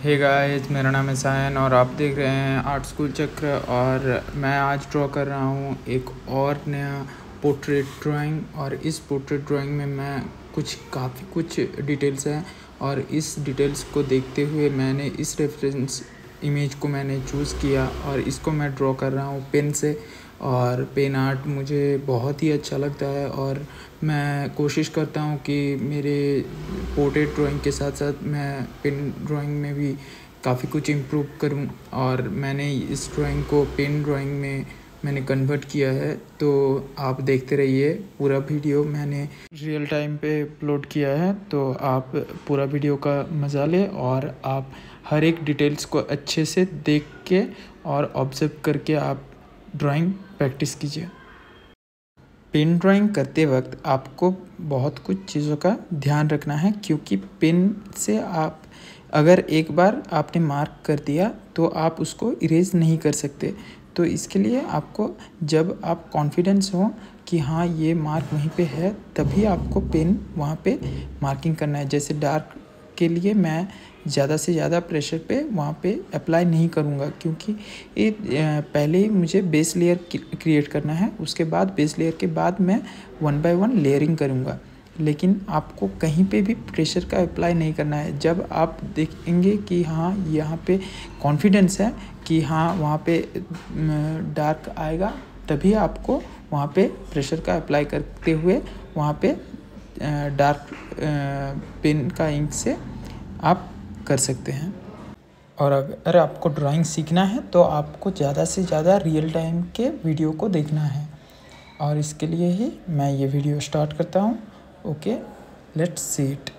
Hey guys मेरा नाम है सायन और आप देख रहे हैं आर्ट स्कूल चक्र और मैं आज ड्रॉ कर रहा हूँ एक और नया पोर्ट्रेट ड्राइंग और इस पोर्ट्रेट ड्राइंग में मैं कुछ काफ़ी कुछ डिटेल्स हैं और इस डिटेल्स को देखते हुए मैंने इस रेफरेंस इमेज को मैंने चूज़ किया और इसको मैं ड्रॉ कर रहा हूँ पेन से और पेन आर्ट मुझे बहुत ही अच्छा लगता है और मैं कोशिश करता हूँ कि मेरे पोर्ट्रेट ड्राइंग के साथ साथ मैं पेन ड्राइंग में भी काफ़ी कुछ इम्प्रूव करूँ और मैंने इस ड्राइंग को पेन ड्राइंग में मैंने कन्वर्ट किया है। तो आप देखते रहिए पूरा वीडियो मैंने रियल टाइम पे अपलोड किया है। तो आप पूरा वीडियो का मज़ा लें और आप हर एक डिटेल्स को अच्छे से देख के और ऑब्ज़र्व करके आप ड्राइंग प्रैक्टिस कीजिए। पेन ड्राइंग करते वक्त आपको बहुत कुछ चीज़ों का ध्यान रखना है, क्योंकि पेन से आप, अगर एक बार आपने मार्क कर दिया तो आप उसको इरेज नहीं कर सकते। तो इसके लिए आपको, जब आप कॉन्फिडेंस हो कि हाँ ये मार्क वहीं पे है, तभी आपको पेन वहाँ पे मार्किंग करना है। जैसे डार्क के लिए मैं ज़्यादा से ज़्यादा प्रेशर पे वहाँ पे अप्लाई नहीं करूँगा, क्योंकि ये पहले ही मुझे बेस लेयर क्रिएट करना है, उसके बाद बेस लेयर के बाद मैं वन बाय वन लेयरिंग करूँगा। लेकिन आपको कहीं पे भी प्रेशर का अप्लाई नहीं करना है। जब आप देखेंगे कि हाँ यहाँ पे कॉन्फिडेंस है कि हाँ वहाँ पे डार्क आएगा, तभी आपको वहाँ पे प्रेशर का अप्लाई करते हुए वहाँ पे डार्क पेन का इंक से आप कर सकते हैं। और अगर आपको ड्राइंग सीखना है तो आपको ज़्यादा से ज़्यादा रियल टाइम के वीडियो को देखना है। और इसके लिए ही मैं ये वीडियो स्टार्ट करता हूँ। Okay let's see it